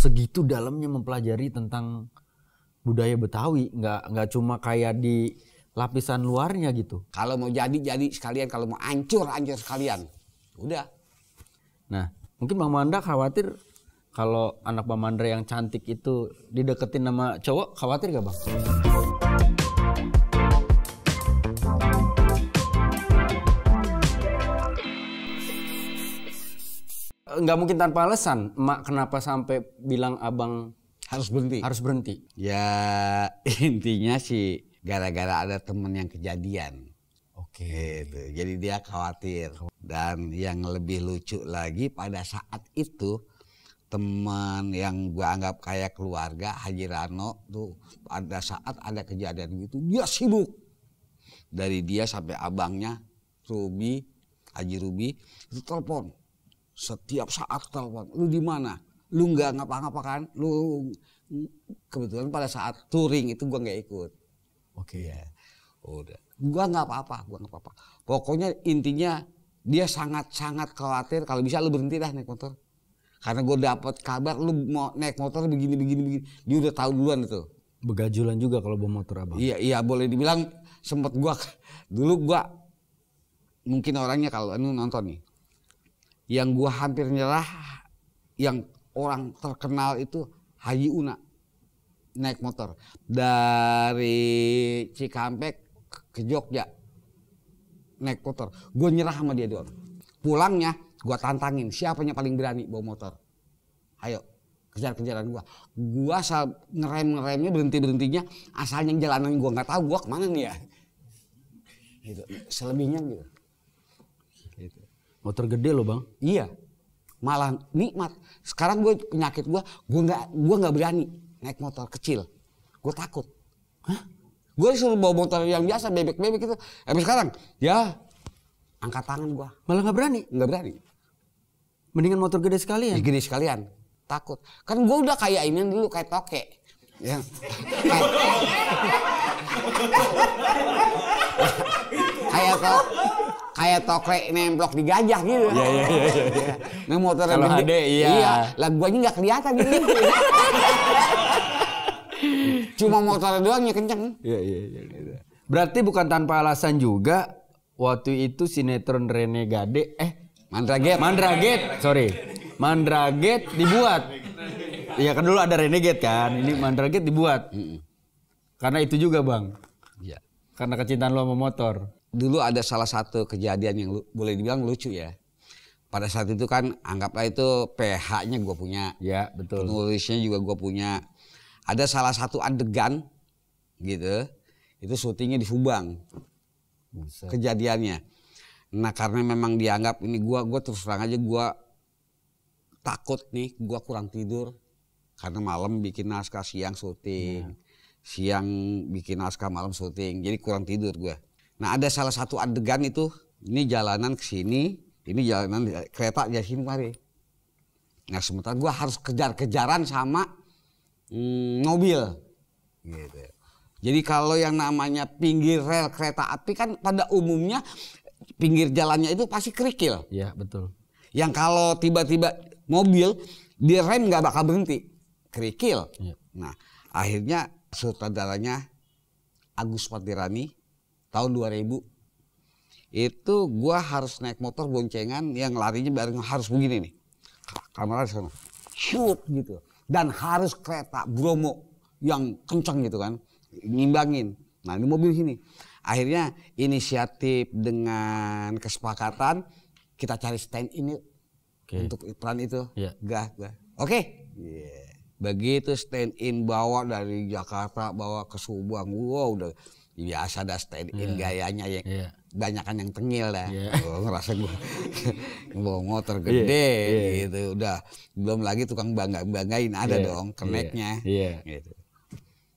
segitu dalamnya mempelajari tentang budaya Betawi, nggak nggak cuma kayak di lapisan luarnya gitu. Kalau mau jadi jadi sekalian, kalau mau hancur hancur sekalian. Udah. Nah, mungkin Bang Manda khawatir kalau anak Bang Mandra yang cantik itu dideketin sama cowok, khawatir gak Bang? Nggak mungkin tanpa alasan, emak kenapa sampai bilang abang Harus berhenti. harus berhenti? Ya intinya sih gara-gara ada temen yang kejadian. Oke. Gitu. Jadi dia khawatir. Dan yang lebih lucu lagi pada saat itu teman yang gua anggap kayak keluarga Haji Rano tuh pada saat ada kejadian gitu dia sibuk. Dari dia sampai abangnya Ruby, Haji Ruby itu telepon. Setiap saat telepon, lu di mana? Lu nggak ngapa-ngapa kan? Lu kebetulan pada saat touring itu gua nggak ikut. Oke. Ya, udah. Gua nggak apa-apa, gua nggak apa-apa. Pokoknya intinya dia sangat-sangat khawatir kalau bisa lu berhenti dah naik motor. Karena gue dapat kabar lu mau naik motor begini begini begini. Dia udah tahu duluan itu. Begajulan juga kalau bawa motor abang. Iya iya boleh dibilang sempet gua dulu gua mungkin orangnya kalau anu nonton nih. Yang gua hampir nyerah yang orang terkenal itu Haji Una naik motor dari Cikampek ke Jogja naik motor. Gue nyerah sama dia doang. Pulangnya gue tantangin siapanya paling berani bawa motor. Ayo kejar-kejaran gua. Gua asal ngerem-ngeremnya berhenti-berhentinya asalnya jalanan gua nggak tahu gua ke mana nih ya. Gitu. Selebihnya gitu. Gitu. Motor gede loh bang. Iya. Malah nikmat. Sekarang gue penyakit gua, gua nggak gua nggak berani naik motor kecil. Gue takut. Hah? Gue disuruh bawa motor yang biasa bebek-bebek itu. Tapi sekarang ya angkat tangan gua. Malah nggak berani. Nggak berani. Mendingan motor gede sekalian. Ya gini sekalian. Takut. Kan gue udah kayak ini dulu kayak toke. Ya. kayak to kayak tokrek nemplok di gajah gitu. Iya iya iya. iya. Nah motor Kalau gede. HD, iya. Iya. Lah guanya nggak kelihatan gitu. Cuma motor doang ya kenceng. Iya iya iya. gitu. Berarti bukan tanpa alasan juga waktu itu sinetron Renegade eh Mandraget. Mandraget, sorry. Mandraget dibuat. Iya kan dulu ada Renegade kan, ini Mandraget dibuat. Karena itu juga bang, Iya. karena kecintaan lo sama motor. Dulu ada salah satu kejadian yang lu- boleh dibilang lucu ya. Pada saat itu kan anggaplah itu PH-nya gue punya. Ya betul. Penulisnya juga gue punya. Ada salah satu adegan gitu. Itu syutingnya di Subang. Kejadiannya. Nah karena memang dianggap ini gua gua terus terang aja gua takut nih gua kurang tidur karena malam bikin naskah siang syuting. Siang bikin naskah malam syuting. Jadi kurang tidur gua. Nah ada salah satu adegan itu ini jalanan ke sini, ini jalanan kereta dari sini mari. Nah sementara gua harus kejar-kejaran sama mm, mobil. Gitu. Jadi kalau yang namanya pinggir rel kereta api kan pada umumnya pinggir jalannya itu pasti kerikil. Ya betul. Yang kalau tiba-tiba mobil di rem nggak bakal berhenti, kerikil. Iya. Nah akhirnya sutradaranya Agus Patirani tahun 2000 itu gua harus naik motor boncengan yang larinya bareng harus begini nih. Kamera di sana. Shoot gitu. Dan harus kereta Bromo yang kencang gitu kan. Ngimbangin. Nah ini mobil sini. Akhirnya inisiatif dengan kesepakatan kita cari stand ini Oke. untuk iklan itu. Iya. gah gah. Oke? Iya. begitu stand in bawa dari Jakarta bawa ke Subang. Wow udah biasa dah stand in gayanya yang Iya. banyak kan yang tengil dah Iya. Oh, ngerasa gua bawa motor Iya, gede iya. gitu udah belum lagi tukang bangga banggain ada Iya, dong keneknya Iya. gitu.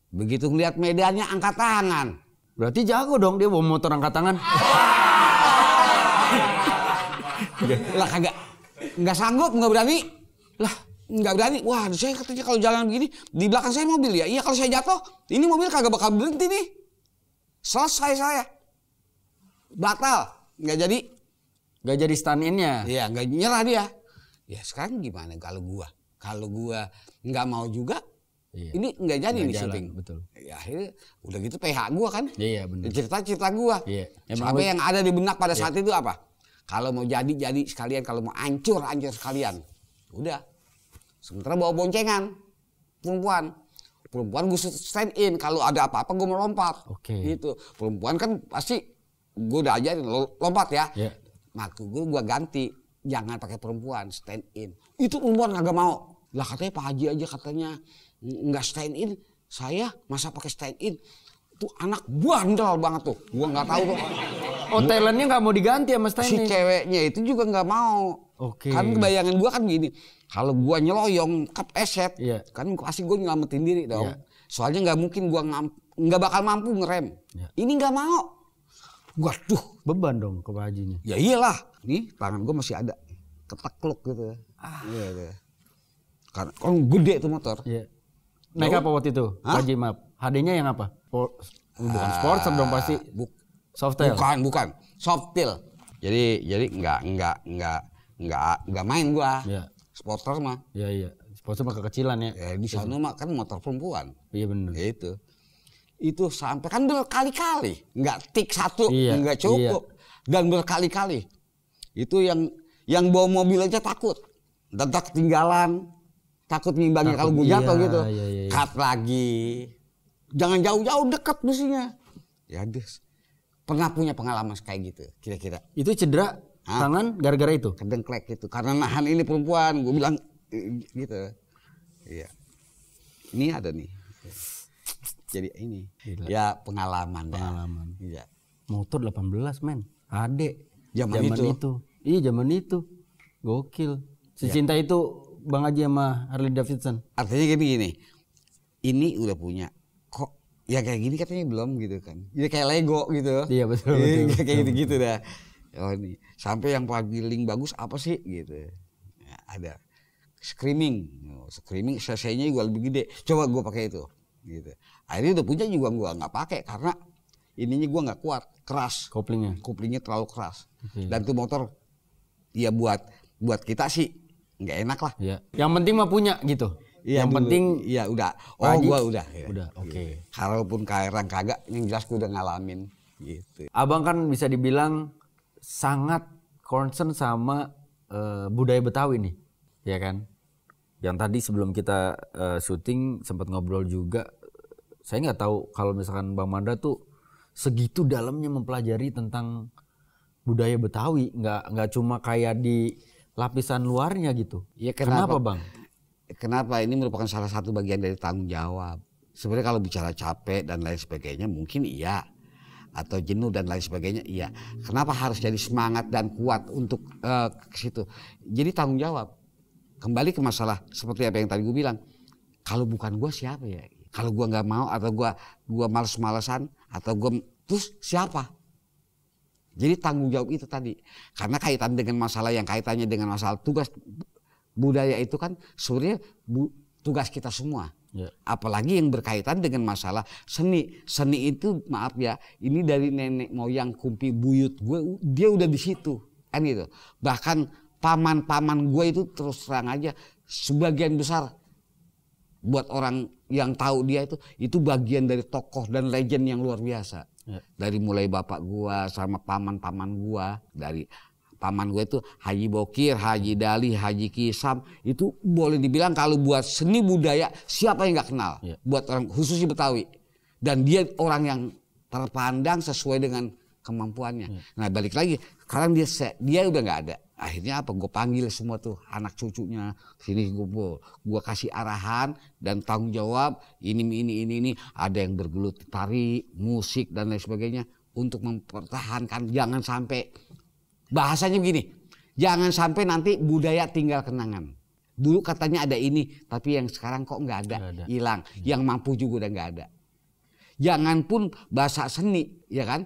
begitu ngeliat medannya angkat tangan Berarti jago dong dia bawa motor angkat tangan. lah kagak nggak sanggup nggak berani lah nggak berani wah saya katanya kalau jalan begini di belakang saya mobil ya iya kalau saya jatuh ini mobil kagak bakal berhenti nih selesai saya batal nggak jadi Gak jadi stand innya. Iya nggak nyerah dia. Ya sekarang gimana kalau gua Kalau gua nggak mau juga, Iya. ini nggak jadi Nggak nih jalan, syuting. betul. Ya akhirnya udah gitu PH gua kan. Iya benar. Cerita-cerita gua. Iya. Sampai yang ada di benak pada saat itu apa? Kalau mau jadi jadi sekalian, kalau mau hancur hancur sekalian. Udah. Sementara bawa boncengan perempuan. Perempuan gue stand in kalau ada apa-apa gue melompat. Oke. Gitu. Perempuan kan pasti gue udah ajarin lo- lompat ya. Iya. Maku gue gue ganti jangan pakai perempuan stand in. Itu perempuan kagak mau. Lah katanya Pak Haji aja katanya nggak stand in. Saya masa pakai stand in? Itu anak bandel banget tuh. Gua nggak tahu tuh. Oh talentnya nggak mau diganti sama Si Stanley. ceweknya itu juga nggak mau. Oke. Kan bayangan gua kan gini. Kalau gua nyeloyong kap eset, Iya. kan pasti gua nyelamatin diri dong. Iya. Soalnya nggak mungkin gua ngam- nggak bakal mampu ngerem. Iya. Ini nggak mau. Waduh, Beban dong ke Pak Hajinya. ya iyalah. Nih tangan gua masih ada ketekluk gitu. Ah. Iya, iya. Karena kan gede tuh motor. Iya. Naik apa waktu itu? Hah? Haji maaf. HD-nya yang apa? Po- bukan sports dong pasti. Ah, Buk- Softail. Bukan, bukan. Softil. Jadi jadi nggak nggak nggak nggak nggak main gua. Iya. Sporter mah. Iya iya. Sports mah kekecilan ya. Ya di sana mah kan motor perempuan. Iya benar. Itu. Itu sampai kan berkali-kali, nggak tik satu, Iya, nggak cukup. Dan berkali-kali. Itu yang yang bawa mobil aja takut. Dan tak ketinggalan. Takut ngimbangin kalau gue jatuh iya, gitu. iya, iya, iya. Cut lagi. Jangan jauh-jauh dekat mestinya. Ya des. Pernah punya pengalaman kayak gitu kira-kira. Itu cedera Hah? tangan gara-gara itu. Kedengklek gitu. Karena nahan ini perempuan. Gue bilang gitu. Iya. Ini ada nih. Jadi ini. Gila. Ya pengalaman. Pengalaman. Iya. Motor 18 men. Ade. Zaman itu. Iya zaman itu. Gokil. Secinta itu Bang Haji sama Harley Davidson. Artinya gini gini. Ini udah punya. Kok ya kayak gini katanya belum gitu kan. Jadi kayak Lego gitu. Iya, betul, Iya, betul, kayak gitu-gitu dah. Oh ini. Sampai yang paling bagus apa sih gitu. Ya, ada screaming. Oh, screaming cc-nya juga lebih gede. Coba gua pakai itu. Gitu. Akhirnya udah punya juga gua nggak pakai karena ininya gua nggak kuat, keras. Koplingnya. Koplingnya terlalu keras. Oke. Dan tuh motor ya buat buat kita sih nggak enak lah. Iya. Yang penting mah punya gitu. Iya, yang dulu. penting iya udah. Oh, gua udah. ya. Udah, oke. Kalaupun kairang kagak, yang jelas gua udah ngalamin gitu. Abang kan bisa dibilang sangat concern sama eh, budaya Betawi nih, ya kan? Yang tadi sebelum kita eh, syuting sempat ngobrol juga, saya nggak tahu kalau misalkan Bang Mandra tuh segitu dalamnya mempelajari tentang budaya Betawi, nggak nggak cuma kayak di lapisan luarnya gitu. Iya, Kenapa, kenapa? Bang? Kenapa ini merupakan salah satu bagian dari tanggung jawab. Sebenarnya kalau bicara capek dan lain sebagainya mungkin iya. Atau jenuh dan lain sebagainya iya. Kenapa harus jadi semangat dan kuat untuk eh, ke situ? Jadi tanggung jawab. Kembali ke masalah seperti apa yang tadi gue bilang. Kalau bukan gua siapa ya? Kalau gua nggak mau atau gua gua males-malesan atau gua terus siapa? Jadi tanggung jawab itu tadi. Karena kaitan dengan masalah yang kaitannya dengan masalah tugas budaya itu kan sebenarnya tugas kita semua. Ya. Apalagi yang berkaitan dengan masalah seni. Seni itu maaf ya, ini dari nenek moyang kumpi buyut gue, dia udah di situ. Kan gitu. Bahkan paman-paman gue itu terus terang aja sebagian besar buat orang yang tahu dia itu itu bagian dari tokoh dan legend yang luar biasa. Ya. Dari mulai bapak gua sama paman-paman gua dari paman gue itu Haji Bokir, Haji Dali, Haji Kisam itu boleh dibilang kalau buat seni budaya siapa yang nggak kenal Ya. buat orang khususnya Betawi dan dia orang yang terpandang sesuai dengan kemampuannya. Nah balik lagi sekarang dia dia udah nggak ada. Akhirnya apa? Gue panggil semua tuh anak cucunya sini gue gue kasih arahan dan tanggung jawab ini ini ini ini ada yang bergelut tari, musik dan lain sebagainya untuk mempertahankan jangan sampai bahasanya begini jangan sampai nanti budaya tinggal kenangan. Dulu katanya ada ini tapi yang sekarang kok nggak ada hilang. Yang mampu juga udah nggak ada. Jangan pun bahasa seni ya kan?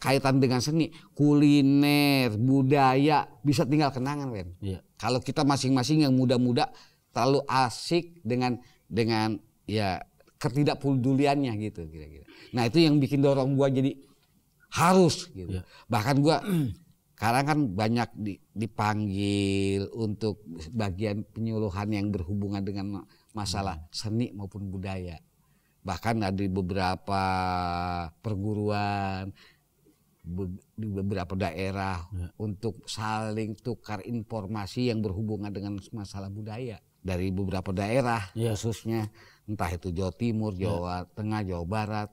Kaitan dengan seni kuliner budaya bisa tinggal kenangan kan Iya. kalau kita masing-masing yang muda-muda terlalu asik dengan dengan ya ketidakpeduliannya gitu kira-kira. Nah itu yang bikin dorong gua jadi harus gitu. Iya. bahkan gua sekarang kan banyak di- dipanggil untuk bagian penyuluhan yang berhubungan dengan masalah seni maupun budaya. Bahkan ada di beberapa perguruan di beberapa daerah untuk saling tukar informasi yang berhubungan dengan masalah budaya dari beberapa daerah Iya. khususnya entah itu Jawa Timur, Jawa Tengah, Jawa Barat.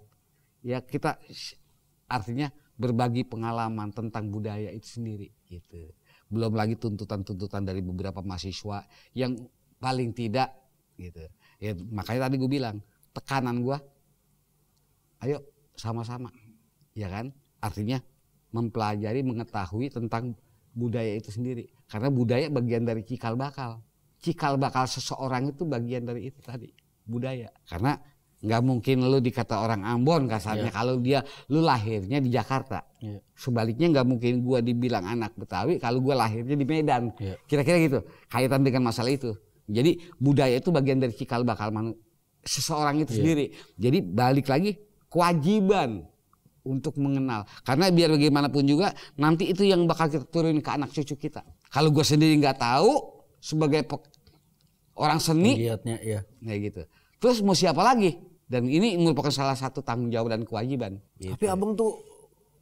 Ya kita artinya berbagi pengalaman tentang budaya itu sendiri gitu. Belum lagi tuntutan-tuntutan dari beberapa mahasiswa yang paling tidak gitu. Ya makanya tadi gue bilang tekanan gua ayo sama-sama. Ya kan? Artinya mempelajari mengetahui tentang budaya itu sendiri. Karena budaya bagian dari cikal bakal. Cikal bakal seseorang itu bagian dari itu tadi budaya. Karena nggak mungkin lu dikata orang Ambon kasarnya kalau dia lu lahirnya di Jakarta. Iya. sebaliknya nggak mungkin gua dibilang anak Betawi kalau gua lahirnya di Medan. Iya. kira-kira gitu. Kaitan dengan masalah itu. Jadi budaya itu bagian dari cikal bakal manu- seseorang itu sendiri. Jadi balik lagi kewajiban untuk mengenal. Karena biar bagaimanapun juga nanti itu yang bakal kita turunin ke anak cucu kita. Kalau gue sendiri nggak tahu sebagai orang seni Lihatnya ya. kayak gitu terus mau siapa lagi dan ini merupakan salah satu tanggung jawab dan kewajiban gitu. Tapi abang tuh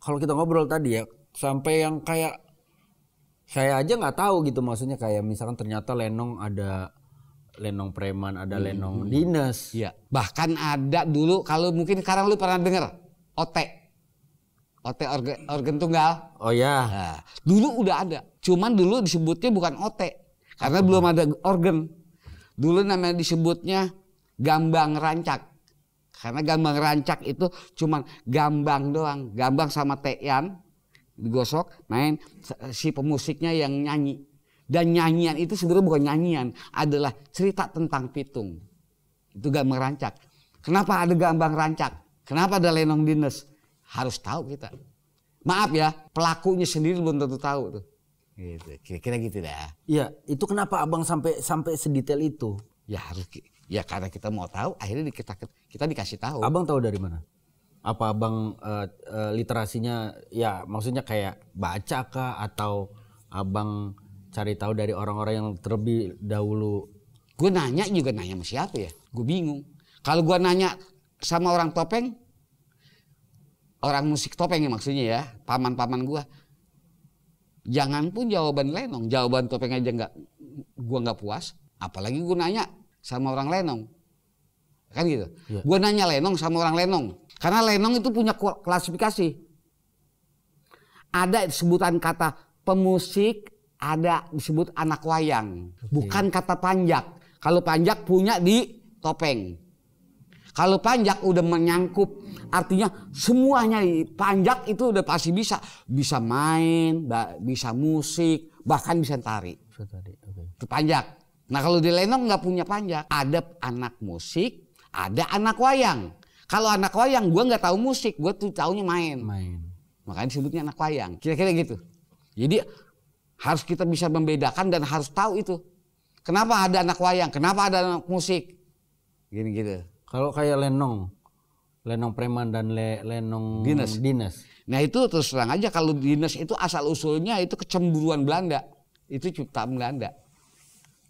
kalau kita ngobrol tadi ya sampai yang kayak saya aja nggak tahu gitu maksudnya kayak misalkan ternyata Lenong ada Lenong preman, ada Lenong dinas. Iya. Bahkan ada dulu kalau mungkin sekarang lu pernah dengar OT. OT organ, organ tunggal. Oh ya, Nah, dulu udah ada. Cuman dulu disebutnya bukan OT karena belum ada organ. Dulu namanya disebutnya gambang rancak. Karena gambang rancak itu cuman gambang doang, gambang sama teyan digosok, main si pemusiknya yang nyanyi. Dan nyanyian itu sebenarnya bukan nyanyian, adalah cerita tentang pitung. Itu gambang rancak. Kenapa ada gambang rancak? Kenapa ada lenong dinas? Harus tahu kita. Maaf ya, pelakunya sendiri belum tentu tahu tuh. Gitu, kira-kira gitu dah. iya itu kenapa abang sampai sampai sedetail itu? Ya harus ya karena kita mau tahu, akhirnya kita kita dikasih tahu. Abang tahu dari mana? Apa abang eh, eh, literasinya ya maksudnya kayak baca kah atau abang cari tahu dari orang-orang yang terlebih dahulu? Gue nanya juga nanya sama siapa ya? Gue bingung. Kalau gue nanya sama orang topeng, orang musik topeng ya maksudnya ya, paman-paman gue. Jangan pun jawaban lenong, jawaban topeng aja nggak, gue nggak puas. Apalagi gue nanya sama orang lenong, kan gitu. Iya. Gue nanya lenong sama orang lenong, karena lenong itu punya klasifikasi. Ada sebutan kata pemusik, ada disebut anak wayang, bukan kata panjak. Kalau panjak punya di topeng. Kalau panjak udah menyangkup, artinya semuanya panjak itu udah pasti bisa, bisa main, bisa musik, bahkan bisa tari. Itu panjak. Nah kalau di Lenong nggak punya panjak, ada anak musik, ada anak wayang. Kalau anak wayang, gua nggak tahu musik, gua tuh taunya main. Main. Makanya disebutnya anak wayang. Kira-kira gitu. Jadi harus kita bisa membedakan dan harus tahu itu. Kenapa ada anak wayang? Kenapa ada anak musik? Gini gitu. Kalau kayak Lenong, Lenong preman dan Le- Lenong Dinas. dinas. Nah itu terus terang aja kalau dinas itu asal usulnya itu kecemburuan Belanda. Itu ciptaan Belanda.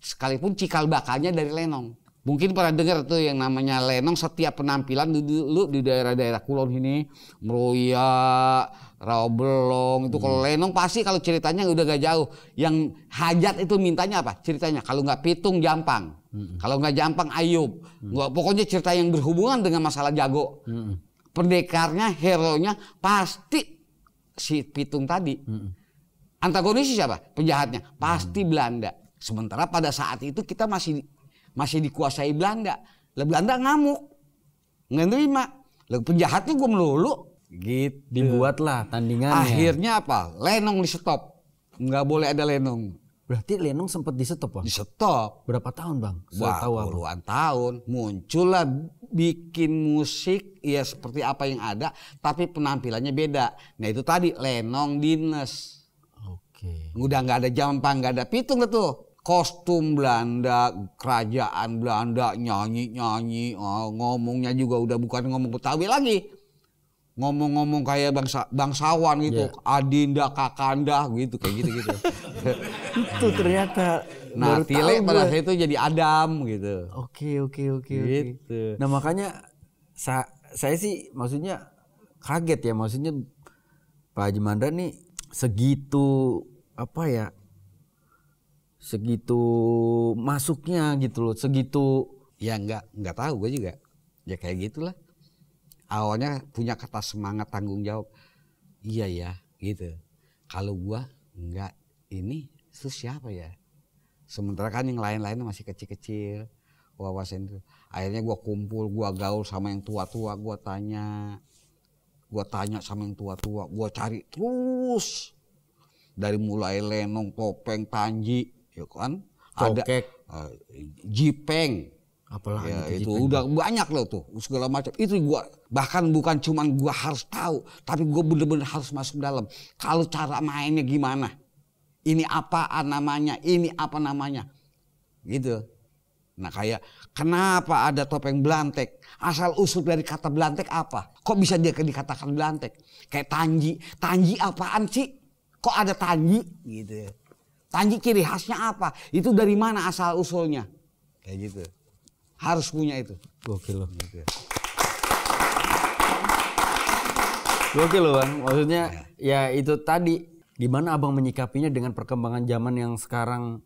Sekalipun cikal bakalnya dari Lenong. Mungkin pernah dengar tuh yang namanya Lenong setiap penampilan dulu di daerah-daerah Kulon ini Meruya, Rawabelong itu kalau Lenong pasti kalau ceritanya udah gak jauh. Yang hajat itu mintanya apa? Ceritanya kalau nggak pitung jampang, kalau nggak jampang ayub. Nggak pokoknya cerita yang berhubungan dengan masalah jago Mm-mm. pendekarnya, hero-nya pasti si Pitung tadi. Antagonisnya siapa? Penjahatnya pasti Belanda. Sementara pada saat itu kita masih masih dikuasai Belanda. Lah Belanda ngamuk, nggak nerima. Lah penjahatnya gue melulu. Gitu. Dibuatlah tandingannya. Akhirnya apa? Lenong di stop. Nggak boleh ada Lenong. Berarti Lenong sempat di stop, Bang. Di stop. Berapa tahun, Bang? Saya Wah, tahu apa? puluhan tahun muncullah bikin musik ya seperti apa yang ada tapi penampilannya beda. Nah itu tadi Lenong Dinas. Oke. Udah nggak ada jampang, nggak ada pitung tuh. Kostum Belanda, kerajaan Belanda nyanyi-nyanyi, oh, ngomongnya juga udah bukan ngomong Betawi lagi. ngomong-ngomong kayak bangsa bangsawan gitu, Iya. adinda kakanda gitu kayak gitu gitu. Itu ternyata nah, Tile pada saat itu jadi Adam gitu. Oke oke oke oke. Gitu. Nah makanya sa- saya sih maksudnya kaget ya maksudnya Pak Haji Mandra nih segitu apa ya segitu masuknya gitu loh segitu Ya nggak nggak tahu gue juga. Ya kayak gitulah. Awalnya punya kata semangat tanggung jawab. Iya ya gitu. Kalau gua nggak ini terus siapa ya? Sementara kan yang lain-lain masih kecil-kecil wawasan itu. Akhirnya gua kumpul, gua gaul sama yang tua-tua, gua tanya, gua tanya sama yang tua-tua, gua cari terus dari mulai lenong, topeng, tanji, ya kan? Cokek. eh, jipeng, apalagi ya itu Jipeng. udah banyak loh tuh segala macam. Itu gua bahkan bukan cuman gua harus tahu tapi gua bener-bener harus masuk dalam. Kalau cara mainnya gimana? Ini apaan namanya? Ini apa namanya? Gitu. Nah kayak kenapa ada topeng belantek? Asal usul dari kata belantek apa? Kok bisa dia dikatakan belantek? Kayak tanji. Tanji apaan sih? Kok ada tanji? Gitu tanji ciri khasnya apa itu dari mana asal usulnya kayak gitu harus punya itu Gokil loh. gitu. Gokil loh bang. Maksudnya ya itu tadi gimana abang menyikapinya dengan perkembangan zaman yang sekarang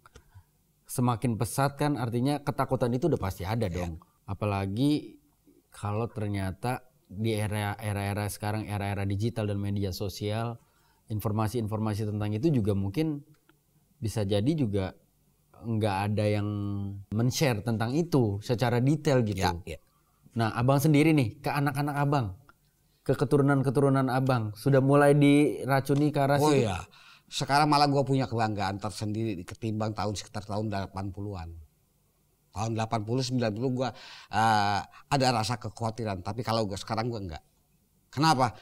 semakin pesat kan artinya ketakutan itu udah pasti ada dong. Apalagi kalau ternyata di era era-era sekarang era-era digital dan media sosial informasi-informasi tentang itu juga mungkin bisa jadi juga nggak ada yang men-share tentang itu secara detail gitu. Ya, ya. Nah, abang sendiri nih ke anak-anak abang, ke keturunan-keturunan abang, sudah mulai diracuni ke arah Oh iya. Sekarang malah gue punya kebanggaan tersendiri ketimbang tahun sekitar tahun 80-an. Tahun 80 90 gue ada rasa kekhawatiran, tapi kalau gue sekarang gue enggak. Kenapa?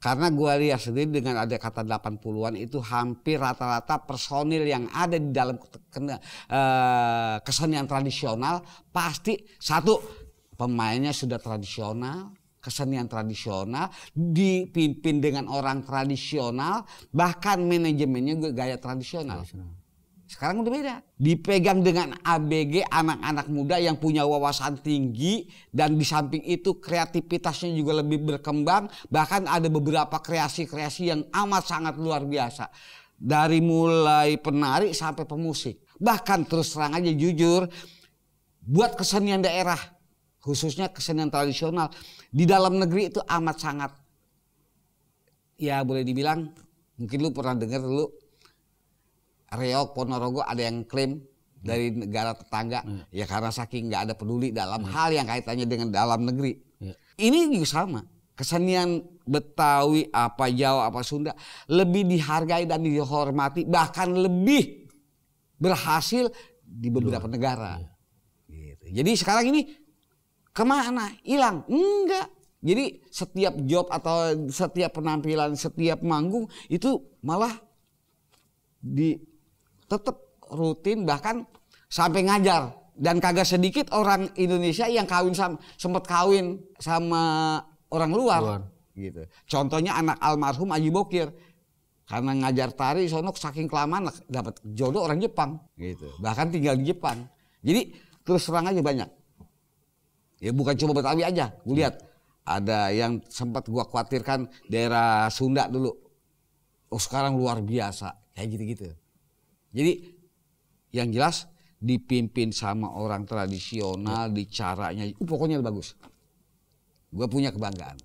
Karena gue lihat sendiri dengan ada kata 80-an itu hampir rata-rata personil yang ada di dalam eh, kesenian tradisional pasti satu pemainnya sudah tradisional, kesenian tradisional dipimpin dengan orang tradisional, bahkan manajemennya gaya tradisional. Sekarang udah beda. Dipegang dengan ABG anak-anak muda yang punya wawasan tinggi dan di samping itu kreativitasnya juga lebih berkembang. Bahkan ada beberapa kreasi-kreasi yang amat sangat luar biasa. Dari mulai penari sampai pemusik. Bahkan terus terang aja jujur, buat kesenian daerah, khususnya kesenian tradisional, di dalam negeri itu amat sangat, ya boleh dibilang, mungkin lu pernah dengar dulu, Reok Ponorogo ada yang klaim dari negara tetangga ya karena saking nggak ada peduli dalam hal yang kaitannya dengan dalam negeri. Iya. Ini juga sama. Kesenian Betawi apa Jawa apa Sunda lebih dihargai dan dihormati bahkan lebih berhasil di beberapa negara. Gitu. Jadi sekarang ini ke mana? Hilang? Enggak. Jadi setiap job atau setiap penampilan, setiap manggung itu malah di tetap rutin bahkan sampai ngajar dan kagak sedikit orang Indonesia yang kawin sama sempat kawin sama orang luar, Luar. gitu. Contohnya anak almarhum Aji Bokir karena ngajar tari sono saking kelamaan dapat jodoh orang Jepang gitu. Bahkan tinggal di Jepang. Jadi terus terang aja banyak. Ya bukan cuma Betawi aja. Gue lihat ada yang sempat gua khawatirkan daerah Sunda dulu. Oh sekarang luar biasa kayak gitu-gitu. Jadi yang jelas dipimpin sama orang tradisional di caranya, uh, pokoknya bagus. Gue punya kebanggaan.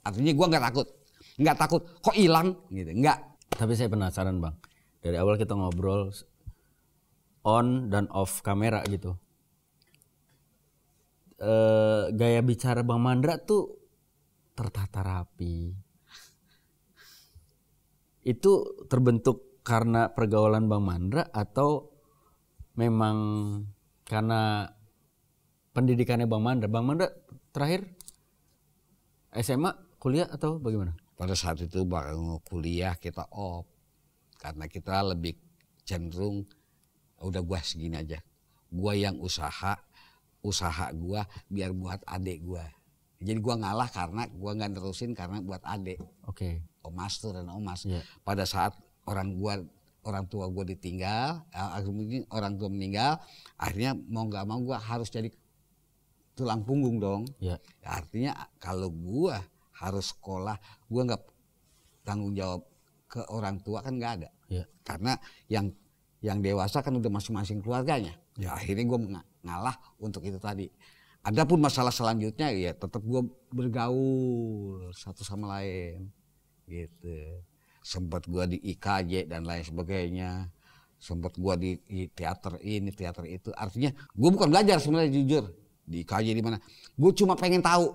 Artinya gua nggak takut, nggak takut. Kok hilang? Gitu, nggak. Tapi saya penasaran bang, dari awal kita ngobrol on dan off kamera gitu. Eh, gaya bicara bang Mandra tuh tertata rapi. Itu terbentuk karena pergaulan bang Mandra atau memang karena pendidikannya bang Mandra? Bang Mandra terakhir SMA, kuliah atau bagaimana? Pada saat itu baru kuliah kita off. Karena kita lebih cenderung udah gua segini aja. Gua yang usaha, usaha gua biar buat adik gua. Jadi gua ngalah karena gua nggak nerusin karena buat adik, Oke. Om Mastur dan Om Mas. Iya. Pada saat orang gua orang tua gua ditinggal, eh, akhirnya orang tua meninggal, akhirnya mau nggak mau gua harus jadi tulang punggung dong. Ya. Artinya kalau gua harus sekolah, gua nggak tanggung jawab ke orang tua kan nggak ada. Ya. Karena yang yang dewasa kan udah masing-masing keluarganya. Ya akhirnya gua nga- ngalah untuk itu tadi. Adapun masalah selanjutnya ya tetap gua bergaul satu sama lain gitu. Sempat gua di IKJ dan lain sebagainya. Sempat gua di, di teater ini, teater itu. Artinya gua bukan belajar sebenarnya jujur di IKJ di mana. Gue cuma pengen tahu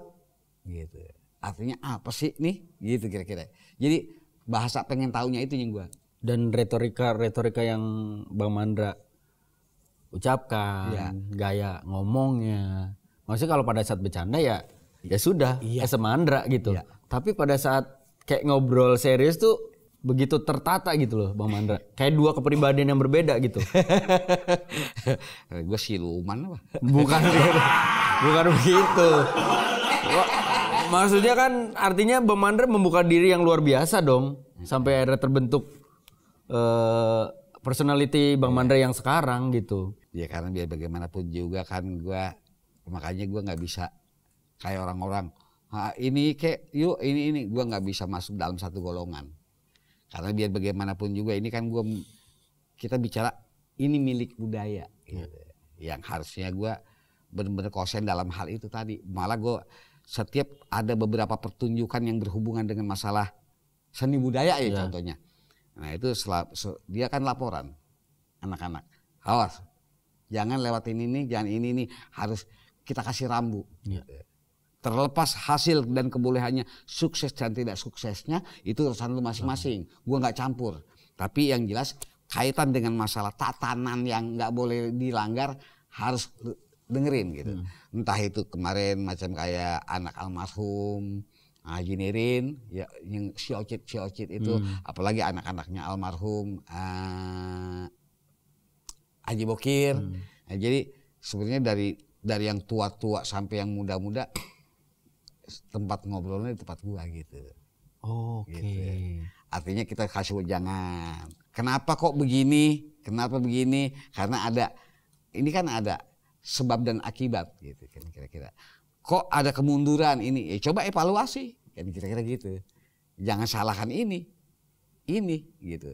gitu. Artinya apa sih nih? Gitu kira-kira. Jadi bahasa pengen tahunya itu yang gua. Dan retorika-retorika yang Bang Mandra ucapkan, Iya. gaya ngomongnya. Maksudnya kalau pada saat bercanda ya ya sudah, Iya. es Mandra gitu. Iya. Tapi pada saat kayak ngobrol serius tuh begitu tertata gitu loh Bang Mandra. Kayak dua kepribadian yang berbeda gitu. gue siluman apa? Bukan bukan begitu. Maksudnya kan artinya Bang Mandra membuka diri yang luar biasa dong sampai akhirnya terbentuk eh, personality Bang Mandra yang sekarang gitu. Ya karena biar bagaimanapun juga kan gua makanya gua nggak bisa kayak orang-orang "Ah, ini kayak yuk ini ini gua nggak bisa masuk dalam satu golongan. Karena biar bagaimanapun juga ini kan gua kita bicara ini milik budaya gitu. Yang harusnya gua benar-benar konsen dalam hal itu tadi. Malah gua setiap ada beberapa pertunjukan yang berhubungan dengan masalah seni budaya ya Iya. contohnya. Nah itu sela- se- dia kan laporan anak-anak. Awas, jangan lewatin ini, jangan ini ini harus kita kasih rambu. Iya. Terlepas hasil dan kebolehannya sukses dan tidak suksesnya itu urusan lu masing-masing. Gua nggak campur. Tapi yang jelas kaitan dengan masalah tatanan yang nggak boleh dilanggar harus dengerin gitu. Entah itu kemarin macam kayak anak almarhum Haji Nirin, ya yang si Ocit si Ocit itu, apalagi anak-anaknya almarhum eh, Haji Bokir. Nah, jadi sebenarnya dari dari yang tua-tua sampai yang muda-muda tempat ngobrolnya di tempat gua gitu. Oke. Artinya kita kasih jangan. Kenapa kok begini? Kenapa begini? Karena ada ini kan ada sebab dan akibat gitu kan kira-kira. Kok ada kemunduran ini? Ya coba evaluasi kan kira-kira gitu. Jangan salahkan ini. Ini gitu.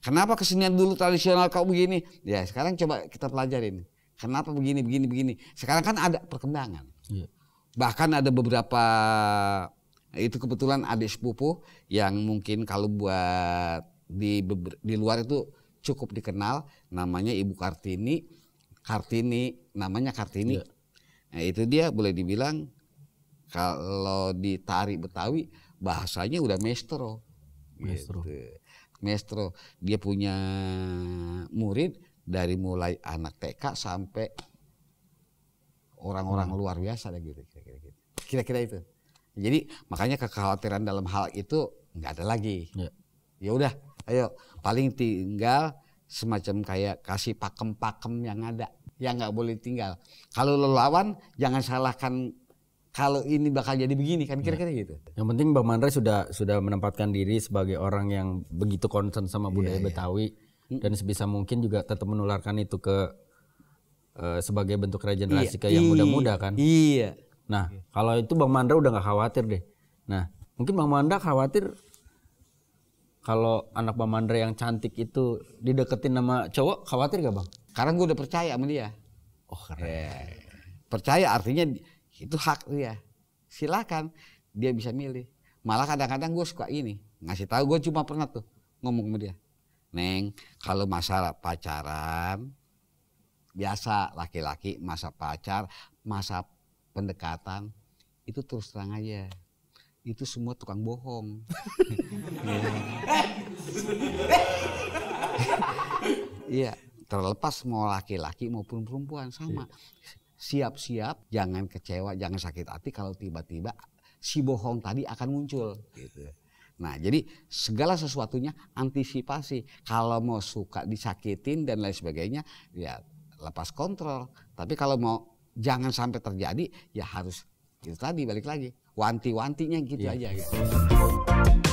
Kenapa kesenian dulu tradisional kok begini? Ya sekarang coba kita pelajarin. Kenapa begini begini begini? Sekarang kan ada perkembangan Iya. Bahkan ada beberapa itu kebetulan adik sepupu yang mungkin kalau buat di di luar itu cukup dikenal namanya Ibu Kartini Kartini namanya Kartini Iya. nah itu dia boleh dibilang kalau di tari Betawi bahasanya udah maestro Maestro. Gitu. maestro dia punya murid dari mulai anak TK sampai orang-orang Hmm. luar biasa deh gitu kira-kira itu. Jadi makanya kekhawatiran dalam hal itu nggak ada lagi. Ya. Ya udah, ayo paling tinggal semacam kayak kasih pakem-pakem yang ada yang nggak boleh tinggal. Kalau lo lawan jangan salahkan kalau ini bakal jadi begini kan kira-kira gitu. Yang penting Bang Mandra sudah sudah menempatkan diri sebagai orang yang begitu concern sama budaya Betawi dan sebisa mungkin juga tetap menularkan itu ke eh, sebagai bentuk regenerasi ke yang muda-muda kan. Iya. Nah, kalau itu Bang Mandra udah nggak khawatir deh. Nah, mungkin Bang Mandra khawatir kalau anak Bang Mandra yang cantik itu dideketin sama cowok, khawatir gak Bang? Karena gue udah percaya sama dia. Oh, keren. Ya, percaya artinya itu hak dia. Silakan dia bisa milih. Malah kadang-kadang gue suka ini ngasih tahu gue cuma pernah tuh ngomong sama dia. Neng, kalau masalah pacaran biasa laki-laki masa pacar, masa pendekatan itu terus terang aja. Itu semua tukang bohong. Iya, terlepas mau laki-laki maupun perempuan sama. Siap-siap, jangan kecewa, jangan sakit hati kalau tiba-tiba si bohong tadi akan muncul. Gitu. Nah, jadi segala sesuatunya antisipasi. Kalau mau suka disakitin dan lain sebagainya, ya lepas kontrol. Tapi kalau mau jangan sampai terjadi, ya harus itu tadi balik lagi wanti-wantinya gitu Iya. aja gitu.